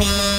Finding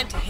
Time to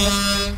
Música